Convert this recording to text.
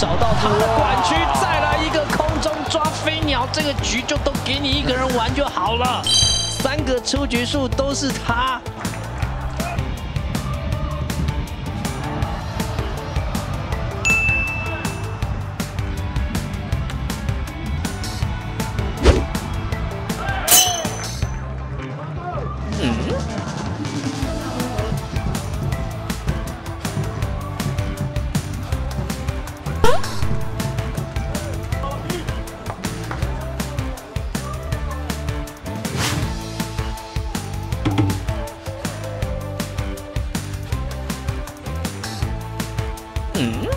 找到他的管区再来一个空中抓飞鸟，这个局就都给你一个人玩就好了。三个出局数都是他。Hmm.